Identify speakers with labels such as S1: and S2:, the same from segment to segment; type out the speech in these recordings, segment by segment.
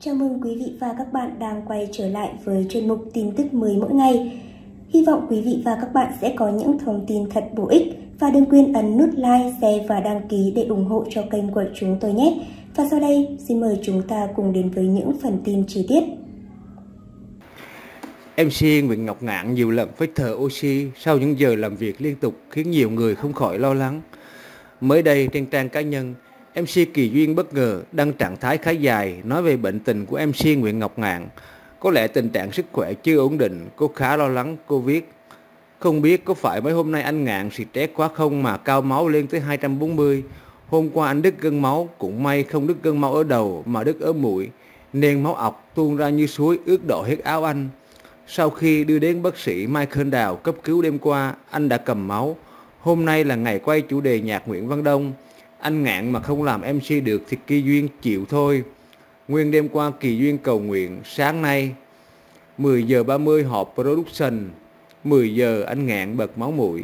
S1: Chào mừng quý vị và các bạn đang quay trở lại với chuyên mục tin tức mới mỗi ngày. Hy vọng quý vị và các bạn sẽ có những thông tin thật bổ ích và đừng quên ấn nút like, share và đăng ký để ủng hộ cho kênh của chúng tôi nhé. Và sau đây, xin mời chúng ta cùng đến với những phần tin chi tiết.
S2: MC Nguyễn Ngọc Ngạn nhiều lần phải thở oxy sau những giờ làm việc liên tục khiến nhiều người không khỏi lo lắng. Mới đây trên trang cá nhân, MC Kỳ Duyên bất ngờ đăng trạng thái khá dài nói về bệnh tình của MC Nguyễn Ngọc Ngạn. Có lẽ tình trạng sức khỏe chưa ổn định, cô khá lo lắng, cô viết. Không biết có phải mấy hôm nay anh Ngạn stress quá không mà cao máu lên tới 240. Hôm qua anh đứt gân máu, cũng may không đứt gân máu ở đầu mà đứt ở mũi, nên máu ọc tuôn ra như suối ướt đỏ hết áo anh. Sau khi đưa đến bác sĩ Michael Đào cấp cứu đêm qua, anh đã cầm máu. Hôm nay là ngày quay chủ đề nhạc Nguyễn Văn Đông. Anh ngạn mà không làm MC được thì Kỳ Duyên chịu thôi. Nguyên đêm qua Kỳ Duyên cầu nguyện, sáng nay 10 giờ 30 họp production, 10 giờ anh ngạn bật máu mũi.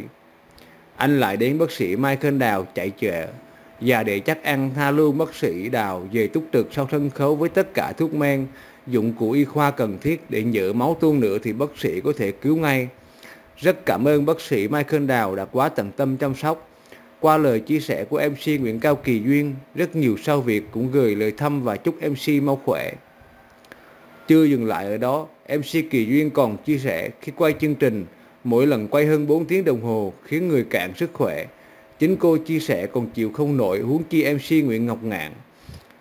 S2: Anh lại đến bác sĩ Michael Đào chạy chợ và để chắc ăn tha luôn bác sĩ Đào về túc trực sau sân khấu với tất cả thuốc men, dụng cụ y khoa cần thiết để nhỡ máu tuôn nữa thì bác sĩ có thể cứu ngay. Rất cảm ơn bác sĩ Michael Đào đã quá tận tâm chăm sóc. Qua lời chia sẻ của MC Nguyễn Cao Kỳ Duyên, rất nhiều sao việt cũng gửi lời thăm và chúc MC mau khỏe. Chưa dừng lại ở đó, MC Kỳ Duyên còn chia sẻ khi quay chương trình, mỗi lần quay hơn 4 tiếng đồng hồ khiến người cạn sức khỏe. Chính cô chia sẻ còn chịu không nổi huống chi MC Nguyễn Ngọc Ngạn.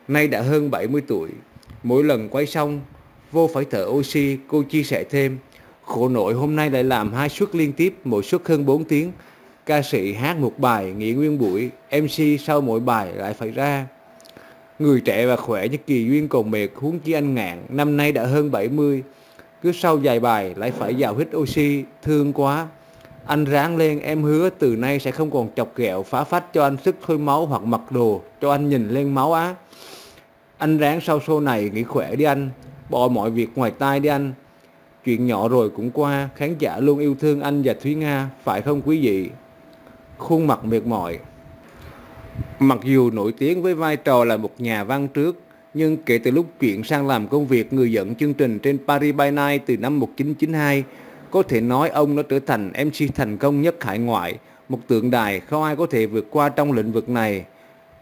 S2: Nay đã hơn 70 tuổi, mỗi lần quay xong, vô phải thở oxy, cô chia sẻ thêm. Khổ nội hôm nay lại làm hai suất liên tiếp, mỗi suất hơn 4 tiếng. Ca sĩ hát một bài, nghỉ nguyên buổi, MC sau mỗi bài lại phải ra. Người trẻ và khỏe như Kỳ Duyên còn mệt, huống chi anh ngạn, năm nay đã hơn 70. Cứ sau vài bài lại phải vào hít oxy, thương quá. Anh ráng lên, em hứa từ nay sẽ không còn chọc ghẹo phá phách cho anh sức thôi máu hoặc mặc đồ, cho anh nhìn lên máu á. Anh ráng sau show này nghỉ khỏe đi anh, bỏ mọi việc ngoài tai đi anh. Chuyện nhỏ rồi cũng qua, khán giả luôn yêu thương anh và Thúy Nga, phải không quý vị? Khuôn mặt mệt mỏi Mặc dù nổi tiếng với vai trò là một nhà văn trước, nhưng kể từ lúc chuyển sang làm công việc người dẫn chương trình trên Paris by Night từ năm 1992, có thể nói ông đã trở thành MC thành công nhất hải ngoại, một tượng đài không ai có thể vượt qua trong lĩnh vực này.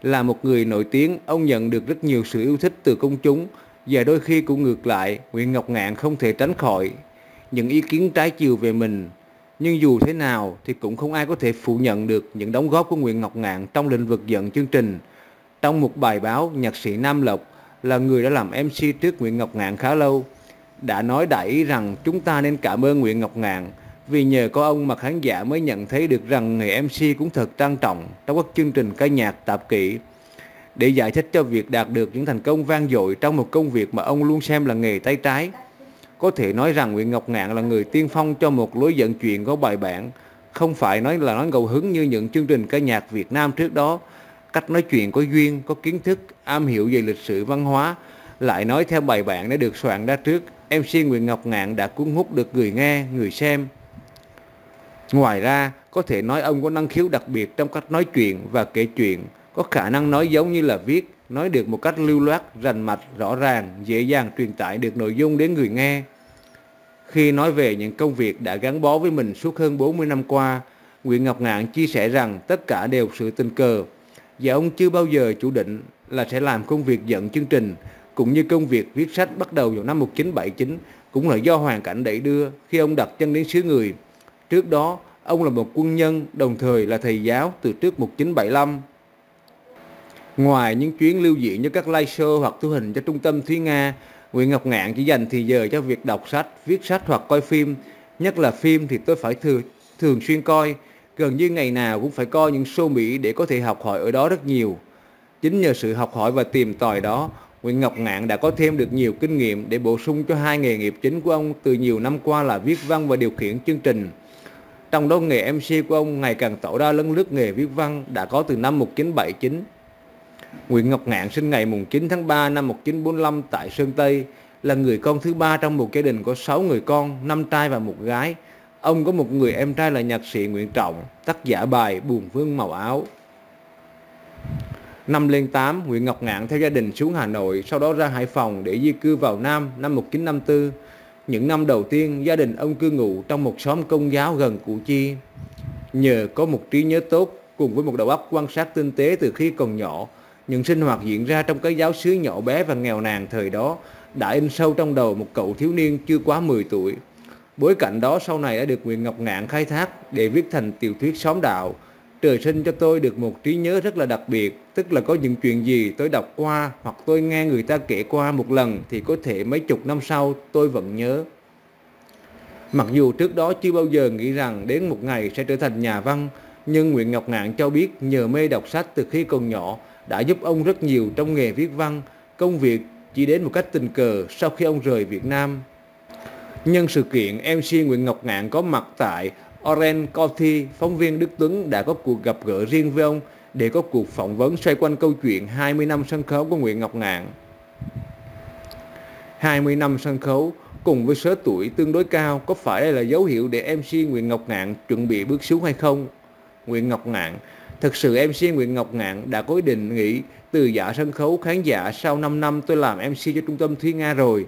S2: Là một người nổi tiếng, ông nhận được rất nhiều sự yêu thích từ công chúng, và đôi khi cũng ngược lại, Nguyễn Ngọc Ngạn không thể tránh khỏi những ý kiến trái chiều về mình. Nhưng dù thế nào thì cũng không ai có thể phủ nhận được những đóng góp của Nguyễn Ngọc Ngạn trong lĩnh vực dẫn chương trình. Trong một bài báo, nhạc sĩ Nam Lộc là người đã làm MC trước Nguyễn Ngọc Ngạn khá lâu, đã nói đại ý rằng chúng ta nên cảm ơn Nguyễn Ngọc Ngạn vì nhờ có ông mà khán giả mới nhận thấy được rằng nghề MC cũng thật trang trọng trong các chương trình ca nhạc tạp kỹ để giải thích cho việc đạt được những thành công vang dội trong một công việc mà ông luôn xem là nghề tay trái. Có thể nói rằng Nguyễn Ngọc Ngạn là người tiên phong cho một lối dẫn chuyện có bài bản, không phải nói là nói ngầu hứng như những chương trình ca nhạc Việt Nam trước đó. Cách nói chuyện có duyên, có kiến thức, am hiểu về lịch sử văn hóa, lại nói theo bài bản đã được soạn ra trước. MC Nguyễn Ngọc Ngạn đã cuốn hút được người nghe, người xem. Ngoài ra, có thể nói ông có năng khiếu đặc biệt trong cách nói chuyện và kể chuyện, có khả năng nói giống như là viết, nói được một cách lưu loát, rành mạch, rõ ràng, dễ dàng truyền tải được nội dung đến người nghe. Khi nói về những công việc đã gắn bó với mình suốt hơn 40 năm qua, Nguyễn Ngọc Ngạn chia sẻ rằng tất cả đều sự tình cờ và ông chưa bao giờ chủ định là sẽ làm công việc dẫn chương trình cũng như công việc viết sách bắt đầu vào năm 1979 cũng là do hoàn cảnh đẩy đưa khi ông đặt chân đến xứ người. Trước đó, ông là một quân nhân đồng thời là thầy giáo từ trước 1975 Ngoài những chuyến lưu diễn cho các live show hoặc thu hình cho trung tâm Thúy Nga, Nguyễn Ngọc Ngạn chỉ dành thì giờ cho việc đọc sách, viết sách hoặc coi phim. Nhất là phim thì tôi phải thường, thường xuyên coi, gần như ngày nào cũng phải coi những show Mỹ để có thể học hỏi ở đó rất nhiều. Chính nhờ sự học hỏi và tìm tòi đó, Nguyễn Ngọc Ngạn đã có thêm được nhiều kinh nghiệm để bổ sung cho hai nghề nghiệp chính của ông từ nhiều năm qua là viết văn và điều khiển chương trình. Trong đó nghề MC của ông ngày càng tỏ ra lấn lướt nghề viết văn đã có từ năm 1979. Nguyễn Ngọc Ngạn sinh ngày 9 tháng 3 năm 1945 tại Sơn Tây, là người con thứ ba trong một gia đình có 6 người con, 5 trai và một gái. Ông có một người em trai là nhạc sĩ Nguyễn Trọng, tác giả bài Buồn Vương Màu Áo. Năm lên 8, Nguyễn Ngọc Ngạn theo gia đình xuống Hà Nội, sau đó ra Hải Phòng để di cư vào Nam năm 1954. Những năm đầu tiên, gia đình ông cư ngụ trong một xóm công giáo gần Củ Chi. Nhờ có một trí nhớ tốt cùng với một đầu óc quan sát tinh tế từ khi còn nhỏ, những sinh hoạt diễn ra trong cái giáo xứ nhỏ bé và nghèo nàn thời đó đã in sâu trong đầu một cậu thiếu niên chưa quá 10 tuổi. Bối cảnh đó sau này đã được Nguyễn Ngọc Ngạn khai thác để viết thành tiểu thuyết xóm đạo. Trời sinh cho tôi được một trí nhớ rất là đặc biệt, tức là có những chuyện gì tôi đọc qua hoặc tôi nghe người ta kể qua một lần thì có thể mấy chục năm sau tôi vẫn nhớ. Mặc dù trước đó chưa bao giờ nghĩ rằng đến một ngày sẽ trở thành nhà văn, nhưng Nguyễn Ngọc Ngạn cho biết nhờ mê đọc sách từ khi còn nhỏ đã giúp ông rất nhiều trong nghề viết văn, công việc chỉ đến một cách tình cờ sau khi ông rời Việt Nam. Nhân sự kiện, MC Nguyễn Ngọc Ngạn có mặt tại Orange Coffee, phóng viên Đức Tuấn đã có cuộc gặp gỡ riêng với ông để có cuộc phỏng vấn xoay quanh câu chuyện 20 năm sân khấu của Nguyễn Ngọc Ngạn. 20 năm sân khấu cùng với số tuổi tương đối cao có phải đây là dấu hiệu để MC Nguyễn Ngọc Ngạn chuẩn bị bước xuống hay không? Nguyễn Ngọc Ngạn Thực sự MC Nguyễn Ngọc Ngạn đã có ý định nghỉ từ giả sân khấu khán giả sau 5 năm tôi làm MC cho trung tâm Thúy Nga rồi,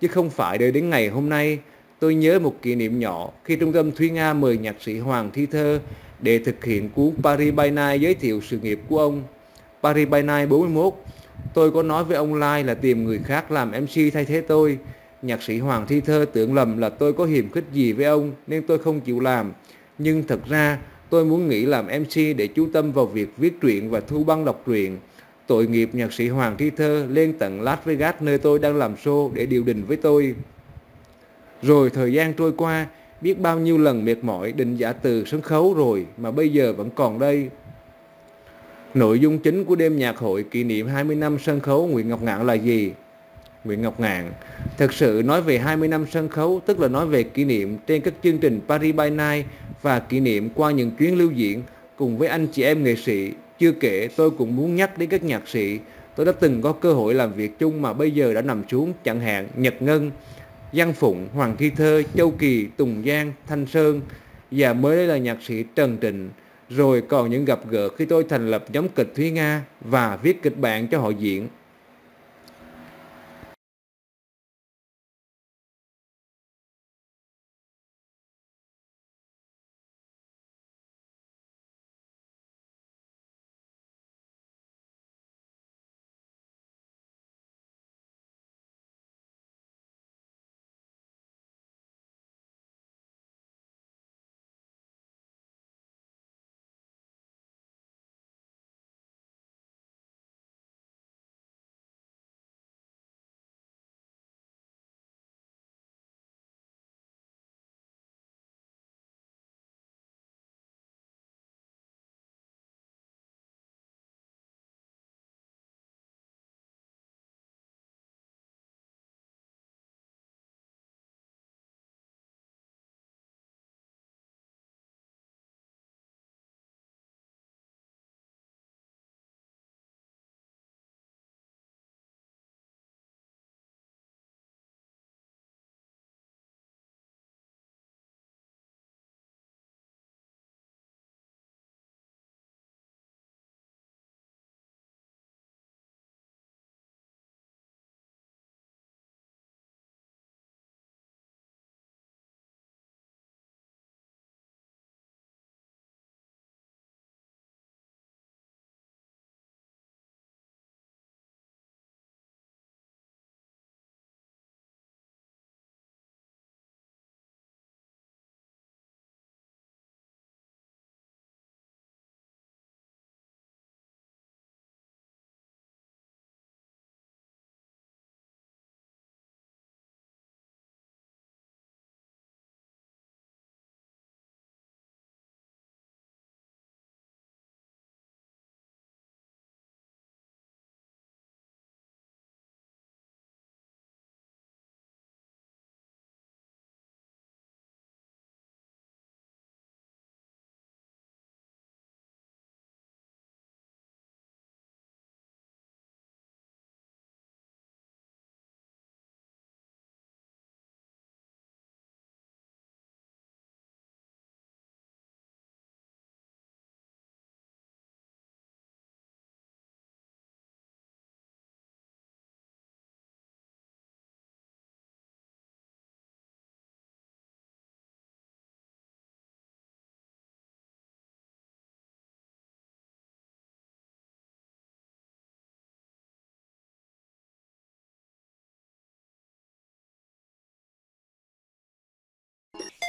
S2: chứ không phải đợi đến ngày hôm nay. Tôi nhớ một kỷ niệm nhỏ khi trung tâm Thúy Nga mời nhạc sĩ Hoàng Thi Thơ để thực hiện cuốn Paris by Night giới thiệu sự nghiệp của ông. Paris by Night 41, tôi có nói với ông Lai là tìm người khác làm MC thay thế tôi. Nhạc sĩ Hoàng Thi Thơ tưởng lầm là tôi có hiểm khích gì với ông nên tôi không chịu làm. Nhưng thật ra tôi muốn nghỉ làm MC để chú tâm vào việc viết truyện và thu băng đọc truyện. Tội nghiệp nhạc sĩ Hoàng Thi Thơ lên tận Las Vegas nơi tôi đang làm show để điều đình với tôi. Rồi thời gian trôi qua, biết bao nhiêu lần mệt mỏi định giả từ sân khấu rồi mà bây giờ vẫn còn đây. Nội dung chính của đêm nhạc hội kỷ niệm 20 năm sân khấu Nguyễn Ngọc Ngạn là gì? Nguyễn Ngọc Ngạn Thực sự nói về 20 năm sân khấu tức là nói về kỷ niệm trên các chương trình Paris by Night và kỷ niệm qua những chuyến lưu diễn cùng với anh chị em nghệ sĩ. Chưa kể tôi cũng muốn nhắc đến các nhạc sĩ tôi đã từng có cơ hội làm việc chung mà bây giờ đã nằm xuống chẳng hạn Nhật Ngân, Giang Phụng, Hoàng Thi Thơ, Châu Kỳ, Tùng Giang, Thanh Sơn và mới đây là nhạc sĩ Trần Trịnh. Rồi còn những gặp gỡ khi tôi thành lập nhóm kịch Thúy Nga và viết kịch bản cho họ diễn.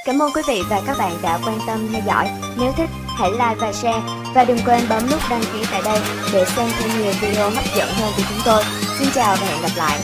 S3: Cảm ơn quý vị và các bạn đã quan tâm theo dõi. Nếu thích, hãy like và share. Và đừng quên bấm nút đăng ký tại đây để xem thêm nhiều video hấp dẫn hơn của chúng tôi. Xin chào và hẹn gặp lại.